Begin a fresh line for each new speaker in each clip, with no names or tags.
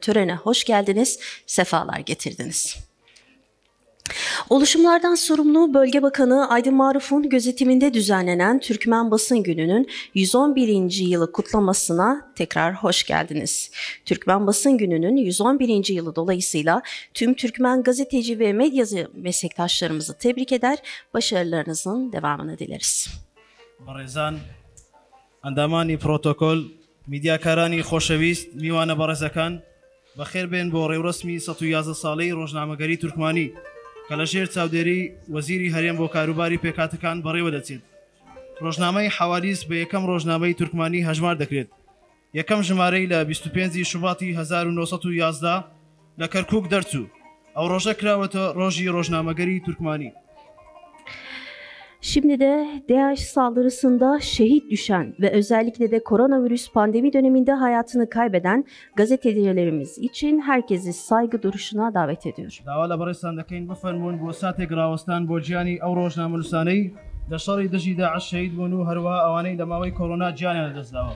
törene hoş geldiniz, sefalar getirdiniz. Oluşumlardan sorumlu Bölge Bakanı Aydın Maruf'un gözetiminde düzenlenen Türkmen Basın Günü'nün 111. yılı kutlamasına tekrar hoş geldiniz. Türkmen Basın Günü'nün 111. yılı dolayısıyla tüm Türkmen gazeteci ve medya meslektaşlarımızı tebrik eder, başarılarınızın devamını dileriz.
Barizan, Andamani Protokol میدیاکارانی خۆشەویست میوانە بەڕێزەکان. بەخێر بێن بۆ ڕێوڕسمی 111 ساڵەی ڕۆژنامەگەری تورکمانی. کە لە ژێر چاودێری وەزیری هەرێم بۆ کاروباری پێکاتەکان بەڕێوە دەچێت. ڕۆژنامەی حوالیز بە یەکەم ڕۆژنامەی تورکمانی هەژمار دەکرێت. یەکەم ژمارەی لە 25 شوباتی 1911 لە کەرکک دەرچوو. ئەو ڕۆژە کراوەتە ڕۆژی ڕۆژنامەگەری تورکمانی.
Şimdi de DAEŞ saldırısında şehit düşen ve özellikle de koronavirüs pandemi döneminde hayatını kaybeden gazetecilerimiz için herkesi saygı duruşuna davet ediyor.
داوا لە بەڕێستان دەکەین بفەرمونون بۆ ساتێک ڕاوەستان بۆ گیانی ئەو ڕۆژنامەنووسانەی لە شەڕی دژی داعش شەید بوون و هەروەها ئەوانەی لە ماوەی کۆڕۆنا گیانیان لەدەستداوە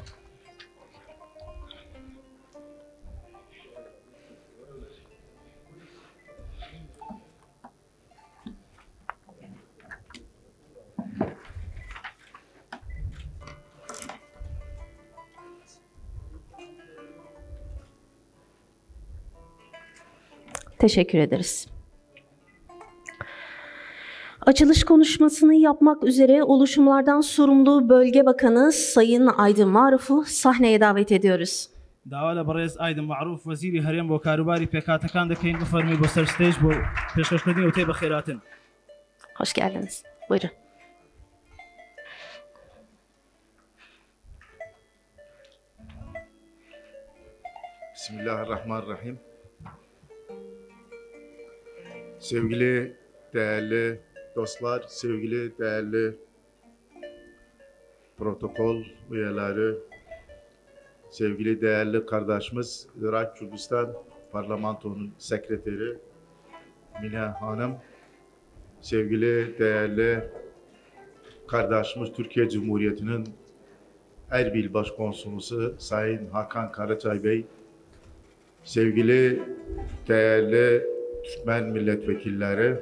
Teşekkür ederiz. Açılış konuşmasını yapmak üzere oluşumlardan sorumlu Bölge Bakanı Sayın Aydın Maruf'u sahneye davet ediyoruz.
داوا لە بەڕێز ئایدن معروف وەزیری هەرێم بۆ کاروباری پێکاتەکان دەکەین بفەرمی بۆ سەر ستێج بۆ پێشکەشکردنی وتێ بە خێراتن
Hoş geldiniz. Buyurun.
Bismillahirrahmanirrahim. Sevgili değerli dostlar, sevgili değerli protokol üyeleri, sevgili değerli kardeşimiz Irak Kürdistan Parlamento'nun sekreteri Mine Hanım, sevgili değerli kardeşimiz Türkiye Cumhuriyeti'nin Erbil Başkonsolosu Sayın Hakan Karaçay Bey, sevgili değerli Türkmen milletvekilleri,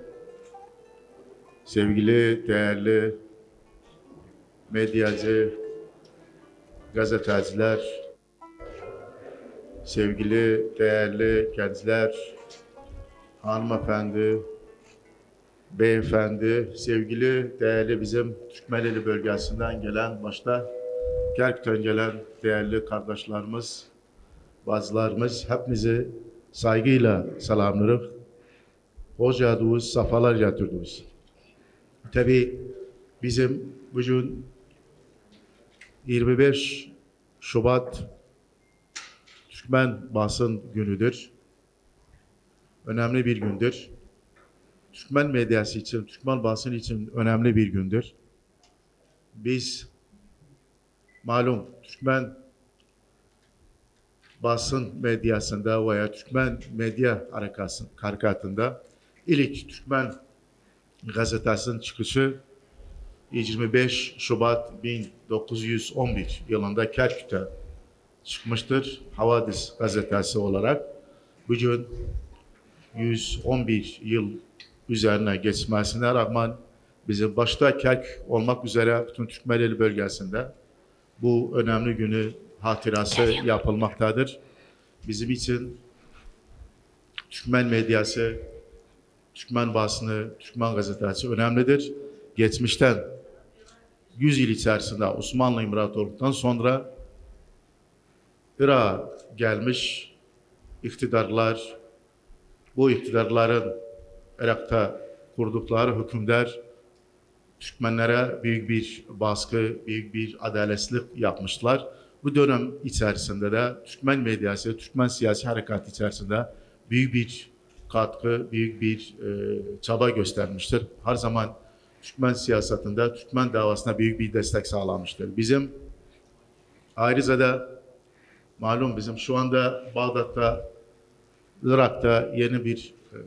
sevgili değerli medyacı, gazeteciler, sevgili değerli gençler, hanımefendi, beyefendi, sevgili değerli bizim Türkmeneli bölgesinden gelen başta Kerkük'ten gelen değerli kardeşlerimiz, bazılarımız hepinizi saygıyla selamlarım. Geldiniz, safalar getirdiniz. Tabi bizim bugün 25 Şubat Türkmen basın günüdür. Önemli bir gündür. Türkmen medyası için, Türkmen basın için önemli bir gündür. Biz malum Türkmen basın medyasında veya Türkmen medya harekasın- harekatında ilk Türkmen gazetesinin çıkışı 25 Şubat 1911 yılında Kerkük'te çıkmıştır. Havadis gazetesi olarak. Bugün 111 yıl üzerine geçmesine rağmen bizim başta Kerkük olmak üzere bütün Türkmeneli bölgesinde bu önemli günü hatırası yapılmaktadır. Bizim için Türkmen medyası, Türkmen basını, Türkmen gazetesi önemlidir. Geçmişten 100 yıl içerisinde Osmanlı İmparatorluk'tan sonra Irak'a gelmiş iktidarlar, bu iktidarların Irak'ta kurdukları hükümdar Türkmenlere büyük bir baskı, büyük bir adaletsizlik yapmışlar. Bu dönem içerisinde de Türkmen medyası, Türkmen siyasi harekat içerisinde büyük bir katkı, büyük bir e, çaba göstermiştir. Her zaman Türkmen siyasetinde, Türkmen davasına büyük bir destek sağlamıştır. Bizim ayrıca malum bizim şu anda Bağdat'ta, Irak'ta yeni bir e,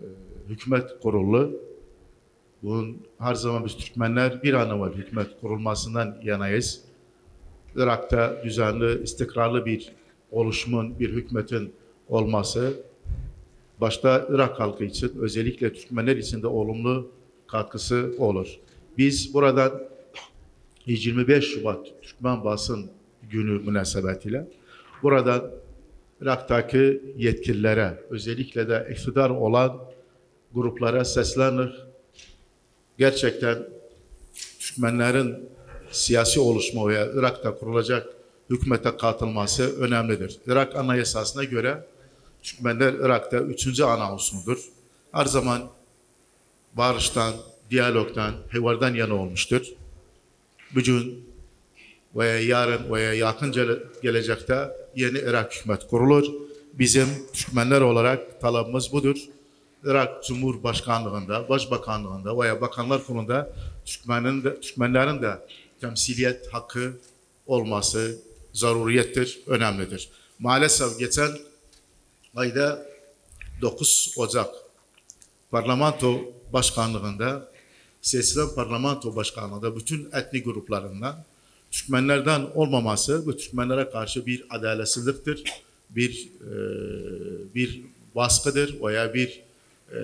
hükümet kuruldu. Bunun her zaman biz Türkmenler bir an evvel hükümet kurulmasından yanayız. Irak'ta düzenli, istikrarlı bir oluşumun, bir hükümetin olması başta Irak halkı için özellikle Türkmenler için de olumlu katkısı olur. Biz buradan 25 Şubat Türkmen Basın Günü münasebetiyle buradan Irak'taki yetkililere özellikle de iktidar olan gruplara seslenir. Gerçekten Türkmenlerin siyasi oluşma veya Irak'ta kurulacak hükümete katılması önemlidir. Irak Anayasası'na göre Türkmenler Irak'ta üçüncü ana unsurdur. Her zaman barıştan, diyalogdan, hevardan yana olmuştur. Bugün veya yarın veya yakın gele- gelecekte yeni Irak hükümet kurulur. Bizim Türkmenler olarak talabımız budur. Irak Cumhurbaşkanlığında, Başbakanlığında veya Bakanlar Kurulu'nda Türkmenlerin de, Türkmenlerin de temsiliyet hakkı olması zaruriyettir, önemlidir. Maalesef geçen ayda 9 Ocak parlamento başkanlığında seçilen parlamento başkanlığında bütün etnik gruplarından Türkmenlerden olmaması bu Türkmenlere karşı bir adaletsizliktir, bir e, bir baskıdır veya bir e,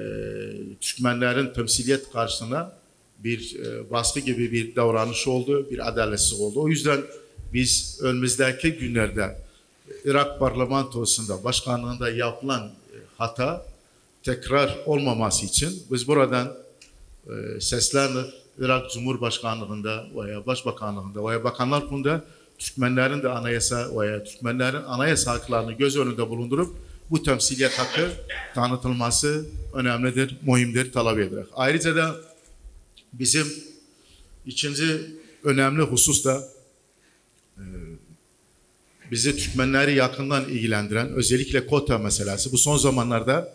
Türkmenlerin temsiliyet karşısına bir e, baskı gibi bir davranış oldu, bir adaletsiz oldu. O yüzden biz önümüzdeki günlerde Irak parlamentosunda, başkanlığında yapılan e, hata tekrar olmaması için biz buradan e, seslenir. Irak Cumhurbaşkanlığında veya Başbakanlığında veya Bakanlar Kurulu'nda Türkmenlerin de anayasa veya Türkmenlerin anayasa haklarını göz önünde bulundurup bu temsiliyet hakkı tanıtılması önemlidir, muhimdir, talep edilir. Ayrıca da bizim ikinci önemli husus da e, bizi Türkmenleri yakından ilgilendiren özellikle kota meselesi. Bu son zamanlarda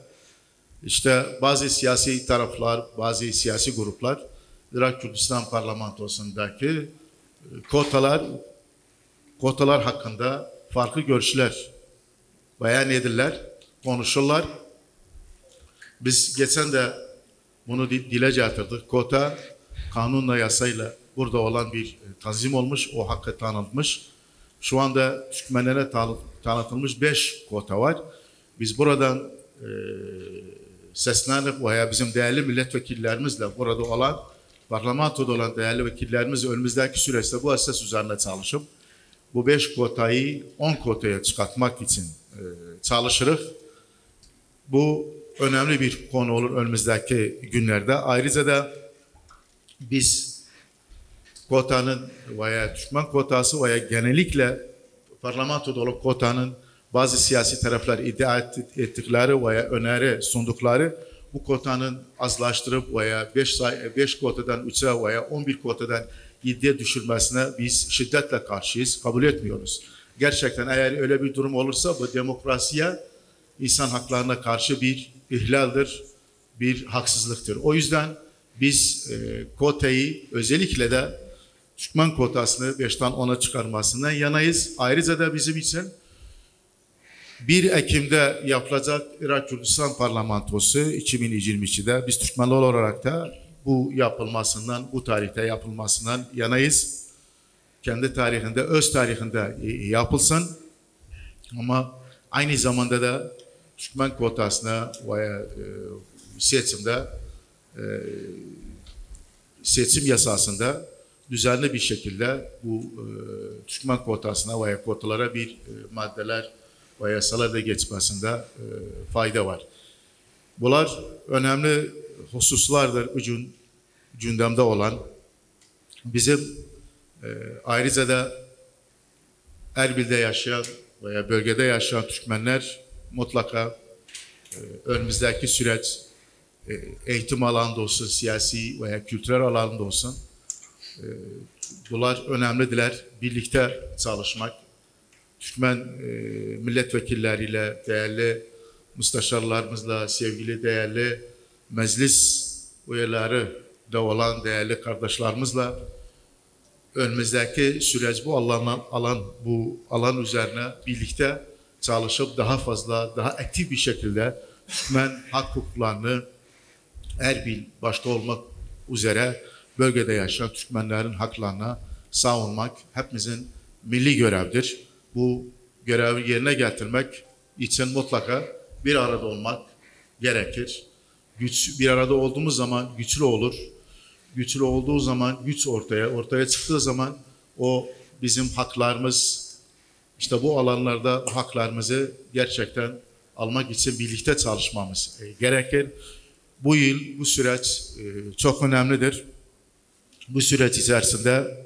işte bazı siyasi taraflar, bazı siyasi gruplar Irak Kürdistan parlamentosundaki e, kotalar kotalar hakkında farklı görüşler beyan edirler, konuşurlar. Biz geçen de bunu di- dile getirdik. Kota kanunla yasayla burada olan bir e, tanzim olmuş, o hakkı tanıtmış. Şu anda Türkmenlere tanı- tanıtılmış beş kota var. Biz buradan e, seslenip veya bizim değerli milletvekillerimizle burada olan, parlamentoda olan değerli vekillerimiz önümüzdeki süreçte bu esas üzerine çalışıp bu beş kotayı on kotaya çıkartmak için e, çalışırız. Bu önemli bir konu olur önümüzdeki günlerde. Ayrıca da biz kotanın veya Türkmen kotası veya genellikle parlamentoda olan kotanın bazı siyasi taraflar iddia et- ettikleri veya öneri sundukları bu kotanın azlaştırıp veya 5 5 kotadan 3'e veya 11 kotadan 7'ye düşürmesine biz şiddetle karşıyız, kabul etmiyoruz. Gerçekten eğer öyle bir durum olursa bu demokrasiye, insan haklarına karşı bir ihlaldir, bir haksızlıktır. O yüzden biz e, kotayı özellikle de Türkmen kotasını 5'ten 10'a çıkarmasından yanayız. Ayrıca da bizim için 1 Ekim'de yapılacak Irak Kürdistan Parlamentosu 2022'de biz Türkmenler olarak da bu yapılmasından, bu tarihte yapılmasından yanayız. Kendi tarihinde, öz tarihinde yapılsın. Ama aynı zamanda da Türkmen kotasına veya e, seçimde e, seçim yasasında düzenli bir şekilde bu e, Türkmen kotasına veya kotalara bir e, maddeler ve yasalar da geçmesinde e, fayda var. Bunlar önemli hususlardır bugün gündemde olan. Bizim e, ayrıca da Erbil'de yaşayan veya bölgede yaşayan Türkmenler mutlaka e, önümüzdeki süreç e, eğitim alanında olsun, siyasi veya kültürel alanda olsun e, bunlar önemlidirler. Birlikte çalışmak, Türkmen e, milletvekilleriyle, değerli müsteşarlarımızla, sevgili değerli meclis üyeleri de olan değerli kardeşlerimizle önümüzdeki süreç bu alan, alan bu alan üzerine birlikte çalışıp daha fazla, daha aktif bir şekilde Türkmen hak hukuklarını Erbil başta olmak üzere bölgede yaşayan Türkmenlerin haklarına savunmak hepimizin milli görevdir. Bu görevi yerine getirmek için mutlaka bir arada olmak gerekir. Güç bir arada olduğumuz zaman güçlü olur. Güçlü olduğu zaman güç ortaya, ortaya çıktığı zaman o bizim haklarımız işte bu alanlarda haklarımızı gerçekten almak için birlikte çalışmamız e, gerekir. Bu yıl bu süreç e, çok önemlidir. Bu süreç içerisinde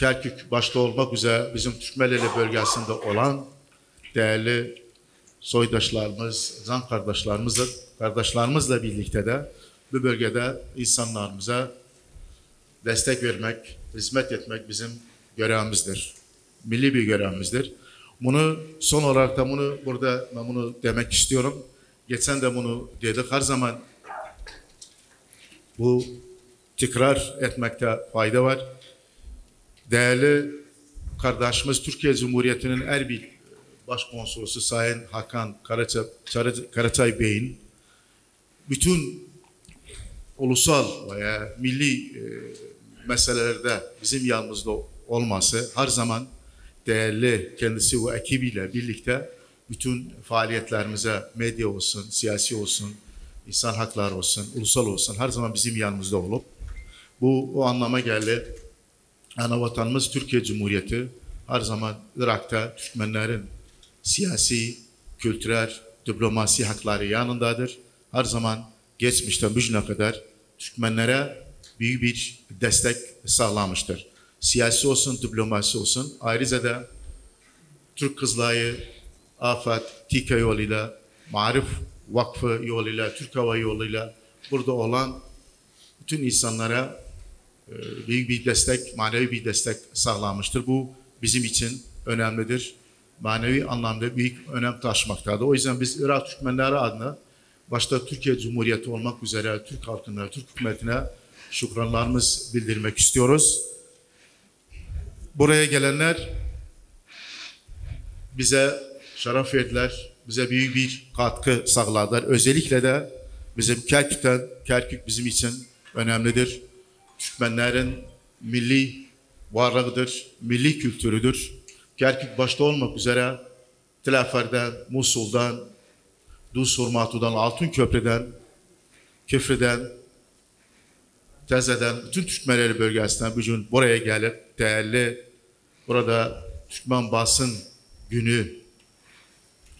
Kerkük başta olmak üzere bizim Türkmeneli bölgesinde olan değerli soydaşlarımız, can kardeşlerimizle, kardeşlerimizle birlikte de bu bölgede insanlarımıza destek vermek, hizmet etmek bizim görevimizdir. Milli bir görevimizdir. Bunu son olarak da bunu burada ben bunu demek istiyorum. Geçen de bunu dedik. Her zaman bu tekrar etmekte fayda var. Değerli kardeşimiz Türkiye Cumhuriyeti'nin Erbil Başkonsolosu Sayın Hakan Karaçay, Karaçay Bey'in bütün ulusal veya milli e, meselelerde bizim yanımızda olması her zaman değerli kendisi ve ekibiyle birlikte bütün faaliyetlerimize medya olsun, siyasi olsun, insan hakları olsun, ulusal olsun her zaman bizim yanımızda olup bu o anlama geldi. Ana vatanımız Türkiye Cumhuriyeti her zaman Irak'ta Türkmenlerin siyasi, kültürel, diplomasi hakları yanındadır. Her zaman geçmişten bugüne kadar Türkmenlere büyük bir destek sağlamıştır. Siyasi olsun, diplomasi olsun. Ayrıca da Türk Kızılayı, AFAD, TİKA yoluyla, Marif Vakfı yoluyla, Türk Hava yoluyla burada olan bütün insanlara büyük bir destek, manevi bir destek sağlamıştır. Bu bizim için önemlidir. Manevi anlamda büyük önem taşımaktadır. O yüzden biz Irak Türkmenleri adına başta Türkiye Cumhuriyeti olmak üzere Türk halkına, Türk hükümetine şükranlarımız bildirmek istiyoruz. Buraya gelenler bize şeref verdiler, bize büyük bir katkı sağladılar. Özellikle de bizim Kerkük'ten, Kerkük bizim için önemlidir. Türkmenlerin milli varlığıdır, milli kültürüdür. Kerkük başta olmak üzere Tilafer'den, Musul'dan, Duz Hurmatu'dan, Altın Köprü'den, Küfrü'den, Teze'den, bütün Türkmenleri bölgesinden bugün buraya gelip değerli burada Türkmen basın günü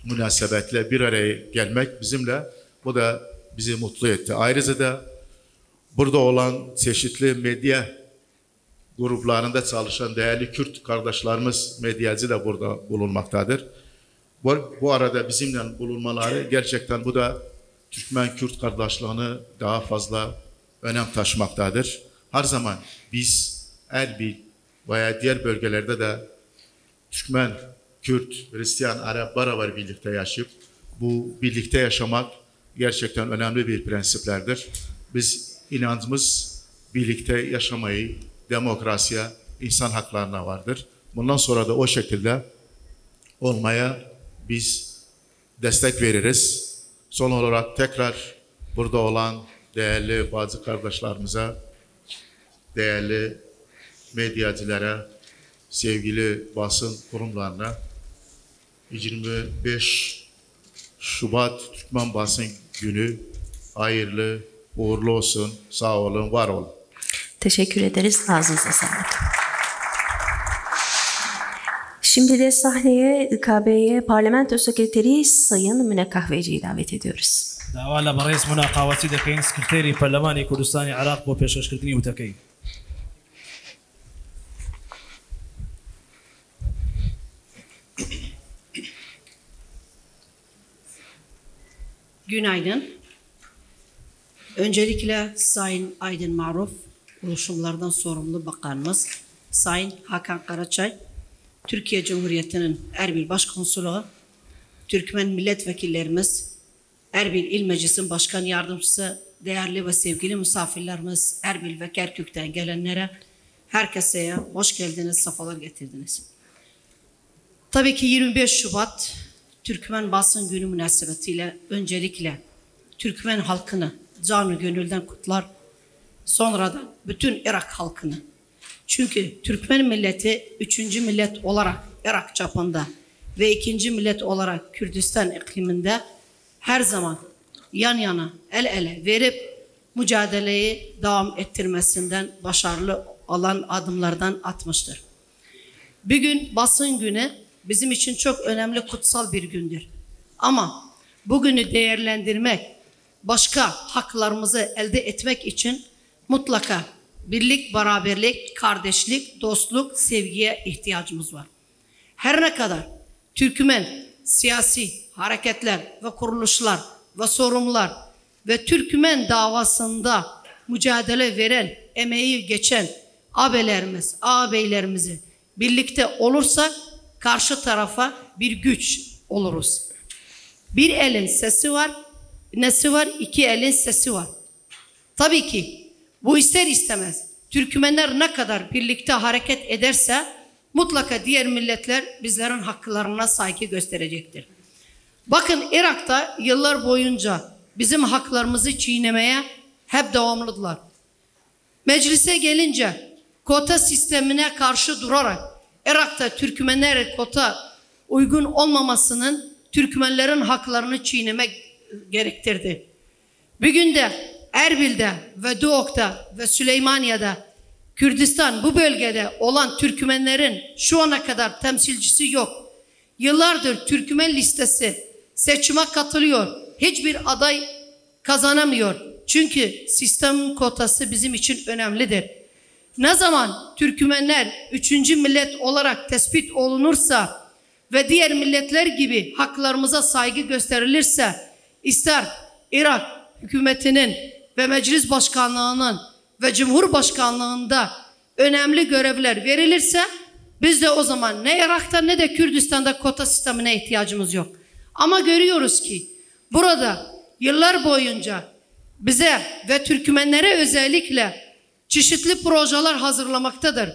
münasebetle bir araya gelmek bizimle bu da bizi mutlu etti. Ayrıca da burada olan çeşitli medya gruplarında çalışan değerli Kürt kardeşlerimiz medyacı da burada bulunmaktadır. Bu, bu arada bizimle bulunmaları gerçekten bu da Türkmen-Kürt kardeşliğini daha fazla önem taşımaktadır. Her zaman biz Erbil veya diğer bölgelerde de Türkmen, Kürt, Hristiyan, Arap beraber birlikte yaşayıp bu birlikte yaşamak gerçekten önemli bir prensiplerdir. Biz inancımız birlikte yaşamayı, demokrasiye, insan haklarına vardır. Bundan sonra da o şekilde olmaya biz destek veririz. Son olarak tekrar burada olan değerli bazı kardeşlerimize, değerli medyacılara, sevgili basın kurumlarına 25 Şubat Türkmen Basın Günü hayırlı, Uğurlu olsun. Sağ olun, var olun.
Teşekkür ederiz. Ağzınıza sağlık. Şimdi de sahneye KB'ye Parlamento Sekreteri Sayın Mine Kahveci'yi davet ediyoruz.
Davala Marais Mine Kahveci de Kayın Sekreteri Parlamento Kurdistani Irak bu peşkeşkirtini mutakayım.
Günaydın. Öncelikle Sayın Aydın Maruf, oluşumlardan sorumlu bakanımız, Sayın Hakan Karaçay, Türkiye Cumhuriyeti'nin Erbil Başkonsolosu, Türkmen milletvekillerimiz, Erbil İl Meclisi'nin Başkan Yardımcısı, değerli ve sevgili misafirlerimiz, Erbil ve Kerkük'ten gelenlere, herkese hoş geldiniz, safalar getirdiniz. Tabii ki 25 Şubat Türkmen Basın Günü münasebetiyle öncelikle Türkmen halkını canı gönülden kutlar. Sonra da bütün Irak halkını. Çünkü Türkmen milleti üçüncü millet olarak Irak çapında ve ikinci millet olarak Kürdistan ikliminde her zaman yan yana, el ele verip mücadeleyi devam ettirmesinden başarılı olan adımlardan atmıştır. Bugün basın günü bizim için çok önemli kutsal bir gündür. Ama bugünü değerlendirmek, başka haklarımızı elde etmek için mutlaka birlik, beraberlik, kardeşlik, dostluk, sevgiye ihtiyacımız var. Her ne kadar Türkmen siyasi hareketler ve kuruluşlar ve sorumlular ve Türkmen davasında mücadele veren, emeği geçen abelerimiz, ağabeylerimizi birlikte olursak karşı tarafa bir güç oluruz. Bir elin sesi var, nesi var? İki elin sesi var. Tabii ki bu ister istemez Türkmenler ne kadar birlikte hareket ederse mutlaka diğer milletler bizlerin haklarına saygı gösterecektir. Bakın Irak'ta yıllar boyunca bizim haklarımızı çiğnemeye hep devamlıdılar. Meclise gelince kota sistemine karşı durarak Irak'ta Türkmenler kota uygun olmamasının Türkmenlerin haklarını çiğnemek gerektirdi. Bugün de Erbil'de ve Doğuk'ta ve Süleymaniye'de Kürdistan bu bölgede olan Türkmenlerin şu ana kadar temsilcisi yok. Yıllardır Türkmen listesi seçime katılıyor. Hiçbir aday kazanamıyor. Çünkü sistem kotası bizim için önemlidir. Ne zaman Türkmenler üçüncü millet olarak tespit olunursa ve diğer milletler gibi haklarımıza saygı gösterilirse ister Irak hükümetinin ve meclis başkanlığının ve cumhurbaşkanlığında önemli görevler verilirse biz de o zaman ne Irak'ta ne de Kürdistan'da kota sistemine ihtiyacımız yok. Ama görüyoruz ki burada yıllar boyunca bize ve Türkmenlere özellikle çeşitli projeler hazırlamaktadır.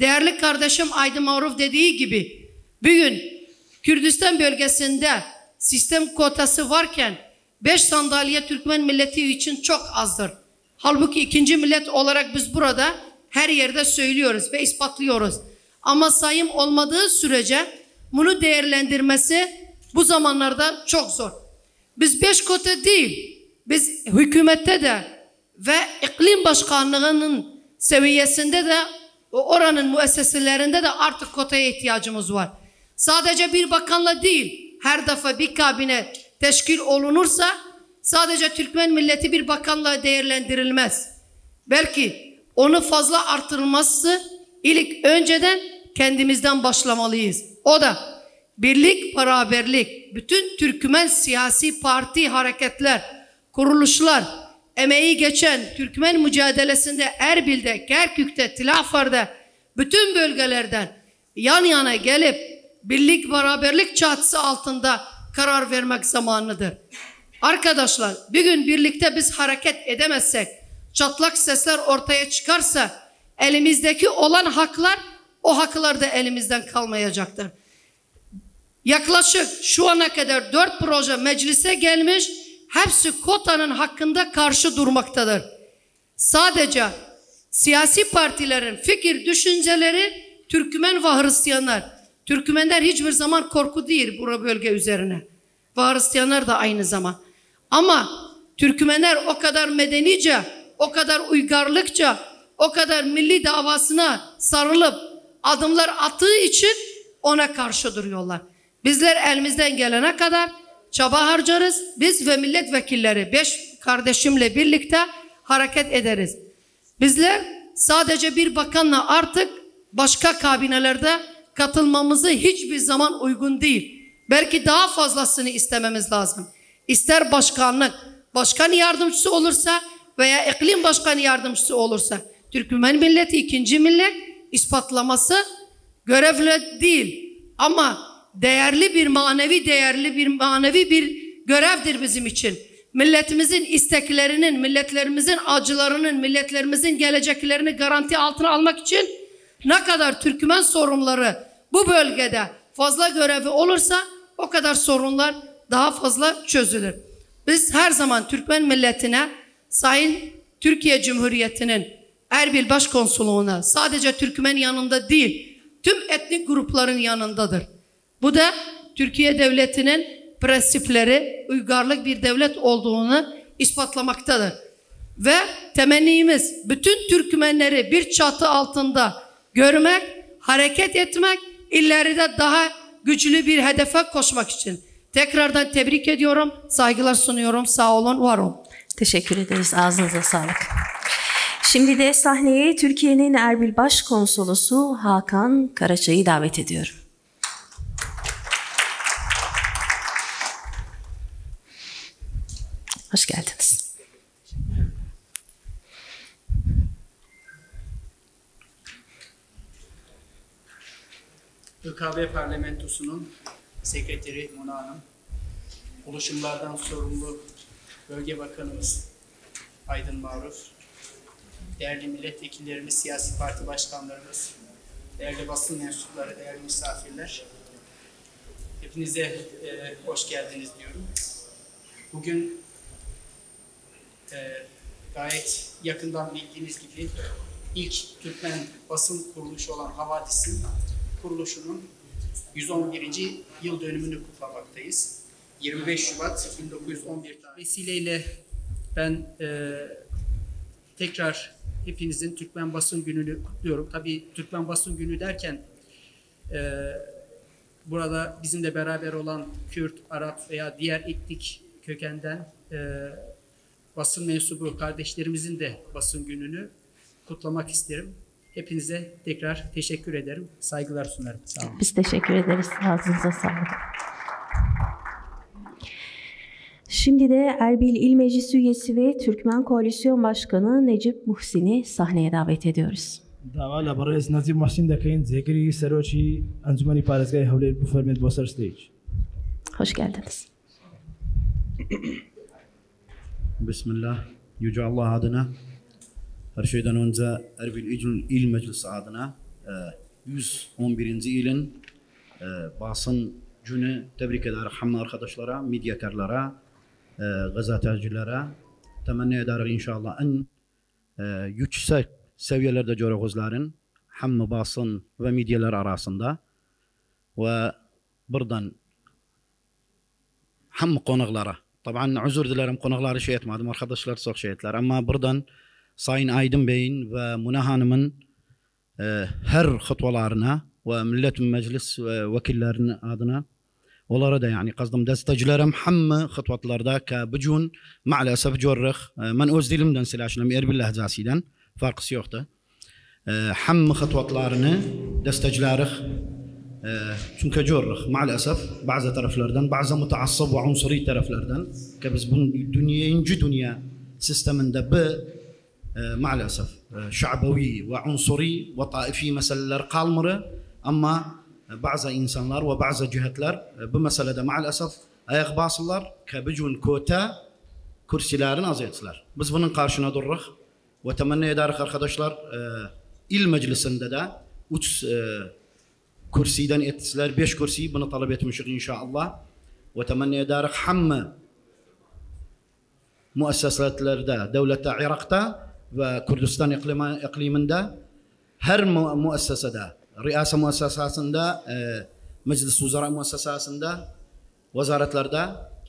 Değerli kardeşim Aydın Maruf dediği gibi bugün Kürdistan bölgesinde sistem kotası varken 5 sandalye Türkmen milleti için çok azdır. Halbuki ikinci millet olarak biz burada her yerde söylüyoruz ve ispatlıyoruz. Ama sayım olmadığı sürece bunu değerlendirmesi bu zamanlarda çok zor. Biz beş kota değil, biz hükümette de ve iklim başkanlığının seviyesinde de oranın müesseselerinde de artık kotaya ihtiyacımız var. Sadece bir bakanla değil, her defa bir kabine teşkil olunursa sadece Türkmen milleti bir bakanla değerlendirilmez. Belki onu fazla artırılması ilk önceden kendimizden başlamalıyız. O da birlik, beraberlik, bütün Türkmen siyasi parti hareketler, kuruluşlar, emeği geçen Türkmen mücadelesinde Erbil'de, Kerkük'te, Tilafar'da bütün bölgelerden yan yana gelip birlik, beraberlik çatısı altında karar vermek zamanıdır. Arkadaşlar bugün birlikte biz hareket edemezsek, çatlak sesler ortaya çıkarsa elimizdeki olan haklar o haklar da elimizden kalmayacaktır. Yaklaşık şu ana kadar dört proje meclise gelmiş, hepsi kotanın hakkında karşı durmaktadır. Sadece siyasi partilerin fikir düşünceleri Türkmen ve Hristiyanlar. Türkmenler hiçbir zaman korku değil bura bölge üzerine. Ve da aynı zaman. Ama Türkmenler o kadar medenice, o kadar uygarlıkça, o kadar milli davasına sarılıp adımlar attığı için ona karşı duruyorlar. Bizler elimizden gelene kadar çaba harcarız. Biz ve milletvekilleri beş kardeşimle birlikte hareket ederiz. Bizler sadece bir bakanla artık başka kabinelerde katılmamızı hiçbir zaman uygun değil. Belki daha fazlasını istememiz lazım. İster başkanlık, başkan yardımcısı olursa veya iklim başkan yardımcısı olursa Türkmen milleti ikinci millet ispatlaması görevli değil. Ama değerli bir manevi değerli bir manevi bir görevdir bizim için. Milletimizin isteklerinin, milletlerimizin acılarının, milletlerimizin geleceklerini garanti altına almak için ne kadar Türkmen sorunları bu bölgede fazla görevi olursa o kadar sorunlar daha fazla çözülür. Biz her zaman Türkmen milletine Sayın Türkiye Cumhuriyeti'nin Erbil Başkonsoloğuna sadece Türkmen yanında değil tüm etnik grupların yanındadır. Bu da Türkiye Devleti'nin prensipleri uygarlık bir devlet olduğunu ispatlamaktadır. Ve temennimiz bütün Türkmenleri bir çatı altında görmek, hareket etmek, ileride daha güçlü bir hedefe koşmak için. Tekrardan tebrik ediyorum, saygılar sunuyorum. Sağ olun, var olun.
Teşekkür ederiz. Ağzınıza sağlık. Şimdi de sahneye Türkiye'nin Erbil Başkonsolosu Hakan Karaçay'ı davet ediyorum. Hoş geldiniz.
ÖKB Parlamentosu'nun sekreteri Mona Hanım, oluşumlardan sorumlu bölge bakanımız Aydın Maruf, değerli milletvekillerimiz, siyasi parti başkanlarımız, değerli basın mensupları, değerli misafirler, hepinize e, hoş geldiniz diyorum. Bugün e, gayet yakından bildiğiniz gibi ilk Türkmen basın kuruluşu olan Havadis'in kuruluşunun 111. yıl dönümünü kutlamaktayız. 25 Şubat 1911 tarihi. Vesileyle ben e, tekrar hepinizin Türkmen Basın Günü'nü kutluyorum. Tabii Türkmen Basın Günü derken e, burada bizimle beraber olan Kürt, Arap veya diğer etnik kökenden e, basın mensubu kardeşlerimizin de basın gününü kutlamak isterim. Hepinize tekrar teşekkür ederim. Saygılar sunarım. Sağ olun.
Biz teşekkür ederiz. Ağzınıza sağlık. Şimdi de Erbil İl Meclisi üyesi ve Türkmen Koalisyon Başkanı Necip Muhsin'i sahneye davet ediyoruz.
داوا لە بەڕێز نەزیب مەسین دەکەین جێگری سەرۆکی ئەنجومی پارێزگای هەولێر بفەرمێت بۆ سەر ستیج
Hoş geldiniz.
بسم الله yüce Allah adına her şeyden önce Erbil İl, İl Meclisi adına e, 111. ilin e, basın günü tebrik ederim hem arkadaşlara, medyakarlara, e, gazetecilere temenni ederim inşallah en e, yüksek seviyelerde görevlilerin hem basın ve medyalar arasında ve buradan hem konuklara Taban özür dilerim konukları şey etmedim. Arkadaşlar çok şey ettiler. Ama buradan Sayın Aydın Bey'in ve Muna Hanım'ın e, her hutvalarına ve Millet Meclis e, vekillerinin adına onlara da yani kazdım destecilerim hammı hutvatlarda ka bujun maalesef jorrih e, men o'z dilimden silashlam erbil lahzasidan farqisi yo'qda e, hammı hutvatlarini destecilerim chunki jo'rriq maalesef ba'zi taraflardan ba'zi mutaassib va unsuriy taraflardan biz bu dunyo dunyo sisteminde bir maalesef şabavi ve unsuri ve taifi meseleler kalmırı ama bazı insanlar ve bazı cihetler bu meselede maalesef ayak basırlar ki bicun kota kursilerin az ettiler. Biz bunun karşına dururuk ve temenni ederiz arkadaşlar il meclisinde de uç kursiden ettiler. Beş kursiyi bunu talep etmişik inşallah. Ve temenni ederek hamme müessesetlerde, devlette Irak'ta ve Kürdistan iklimi, ikliminde her mu müessesede, riyasa müessesasında, e, meclis uzara müessesasında, vazaretlerde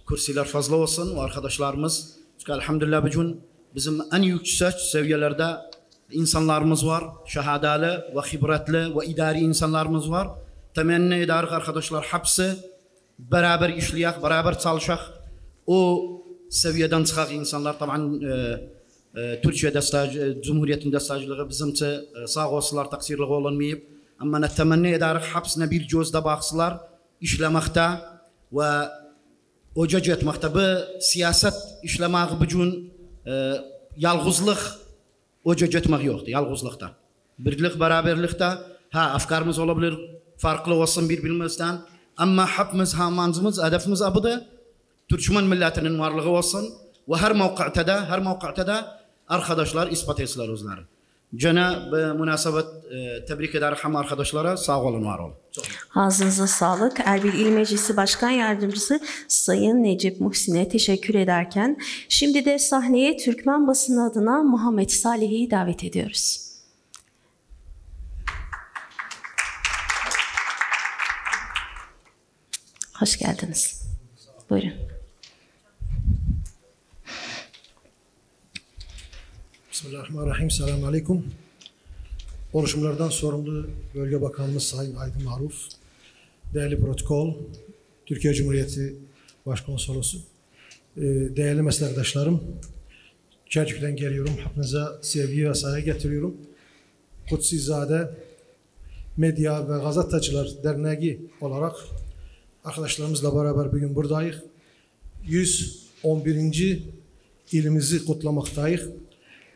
kursiler fazla olsun ve arkadaşlarımız çünkü elhamdülillah bugün bizim en yüksek seviyelerde insanlarımız var. Şehadalı ve hibretli ve idari insanlarımız var. Temenni ederek arkadaşlar hapsi beraber işleyek, beraber çalışak. O seviyeden çıkak insanlar taban e, Türkiye destaj, e, Cumhuriyet'in destajlığı bizimce sağ olsunlar, taksirli olunmayıp. Ama ne temenni ederek hapsine bir gözde baksılar, işlemekte ve ocac etmekte. Bu siyaset işlemek bugün e, yalgızlık Hoca etmek yoktu yalgızlıkta. Birlik beraberlikte ha afkarımız olabilir farklı olsun birbirimizden ama hepimiz hamancımız hedefimiz abuda Türkmen milletinin varlığı olsun ve her mevkide de her mevkide de arkadaşlar ispat etsinler özleri. Cana münasebet e, tebrik eder hem arkadaşlara sağ olun var olun.
Ağzınıza sağlık. Erbil İl Meclisi Başkan Yardımcısı Sayın Necip Muhsin'e teşekkür ederken şimdi de sahneye Türkmen basını adına Muhammed Salih'i davet ediyoruz. Hoş geldiniz. Buyurun.
Bismillahirrahmanirrahim. Selamun Aleyküm. Oluşumlardan sorumlu Bölge Bakanımız Sayın Aydın Maruf, değerli protokol, Türkiye Cumhuriyeti Başkonsolosu, e, değerli meslektaşlarım, Kerkük'ten geliyorum. Hepinize sevgi ve saygı getiriyorum. Kutsizade Medya ve Gazeteciler Derneği olarak arkadaşlarımızla beraber bugün buradayız. 111. ilimizi kutlamaktayız.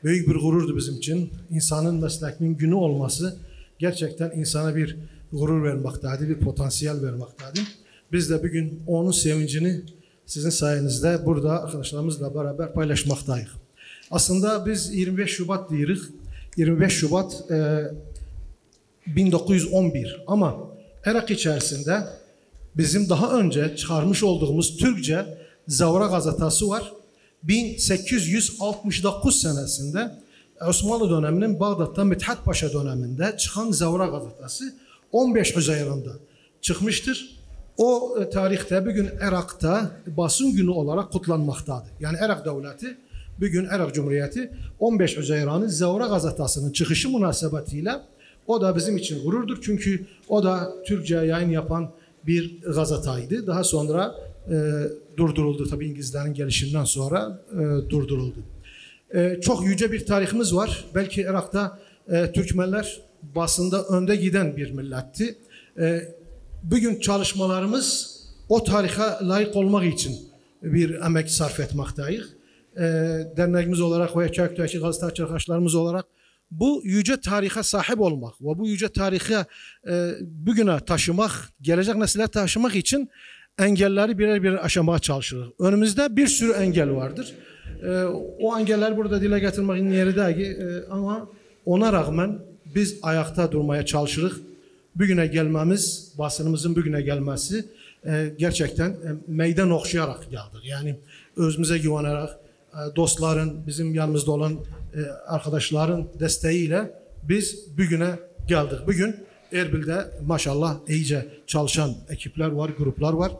Büyük bir gururdu bizim için. İnsanın meslekinin günü olması gerçekten insana bir gurur vermektedir, bir potansiyel vermektedir. Biz de bugün onun sevincini sizin sayenizde burada arkadaşlarımızla beraber paylaşmaktayız. Aslında biz 25 Şubat diyoruz. 25 Şubat e, 1911 ama Irak içerisinde bizim daha önce çıkarmış olduğumuz Türkçe Zavra gazetesi var. 1869 senesinde Osmanlı döneminin Bağdat'ta Mithat Paşa döneminde çıkan Zavra gazetesi 15 Haziran'da çıkmıştır. O e, tarihte bugün Irak'ta basın günü olarak kutlanmaktadır. Yani Irak devleti bugün Irak Cumhuriyeti 15 Haziran'ı Zavra gazetesinin çıkışı münasebetiyle o da bizim için gururdur. Çünkü o da Türkçe yayın yapan bir gazetaydı. Daha sonra e, durduruldu tabii İngilizlerin gelişinden sonra e, durduruldu. E, çok yüce bir tarihimiz var. Belki Irak'ta e, Türkmenler basında önde giden bir milletti. E, bugün çalışmalarımız o tarihe layık olmak için bir emek sarf etmekteyiz. E, derneğimiz olarak ve Çark'taki gazeteci arkadaşlarımız olarak bu yüce tarihe sahip olmak ve bu yüce tarihe e, bugüne taşımak, gelecek nesile taşımak için engelleri birer birer aşamaya çalışırız. Önümüzde bir sürü engel vardır. E, o engeller burada dile getirmenin yeri değil e, ama ona rağmen biz ayakta durmaya çalışırız. Bugüne gelmemiz, basınımızın bugüne gelmesi e, gerçekten e, meydan okşayarak geldik. Yani özümüze güvenerek, e, dostların, bizim yanımızda olan e, arkadaşların desteğiyle biz bugüne geldik. Bugün Erbil'de maşallah iyice çalışan ekipler var, gruplar var.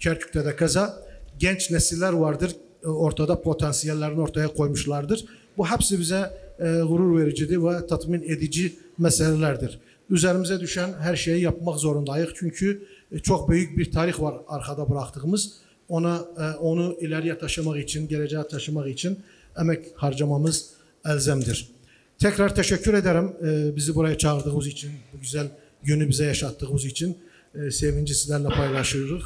Kerkük'te de keza genç nesiller vardır. E, Ortada potansiyellerini ortaya koymuşlardır. Bu hepsi bize e, gurur vericidir ve tatmin edici meselelerdir. Üzerimize düşen her şeyi yapmak zorundayız. Çünkü e, çok büyük bir tarih var arkada bıraktığımız. Ona e, onu ileriye taşımak için, geleceğe taşımak için emek harcamamız elzemdir. Tekrar teşekkür ederim e, bizi buraya çağırdığınız için, bu güzel günü bize yaşattığınız için. E, sevinci sizlerle paylaşıyoruz.